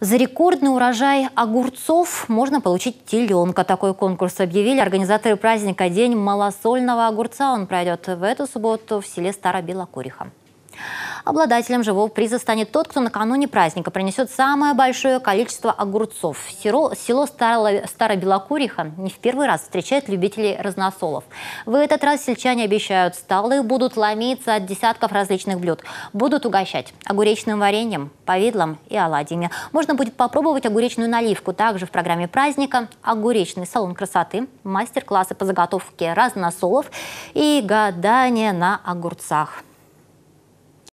За рекордный урожай огурцов можно получить теленка. Такой конкурс объявили организаторы праздника «День малосольного огурца». Он пройдет в эту субботу в селе Старобелокуриха. Обладателем живого приза станет тот, кто накануне праздника принесет самое большое количество огурцов. Село, село Старобелокуриха не в первый раз встречает любителей разносолов. В этот раз сельчане обещают, столы будут ломиться от десятков различных блюд. Будут угощать огуречным вареньем, повидлом и оладьями. Можно будет попробовать огуречную наливку. Также в программе праздника огуречный салон красоты, мастер-классы по заготовке разносолов и гадание на огурцах.